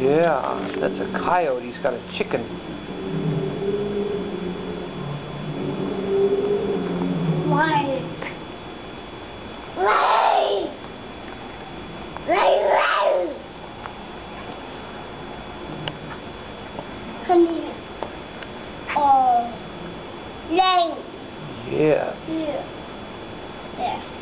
Yeah, that's a coyote. He's got a chicken. Why? Ray! Ray, Ray! Honey. Oh. name? Yeah. Yeah. Yeah.